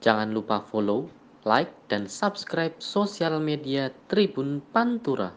Jangan lupa follow, like, dan subscribe sosial media Tribun Pantura.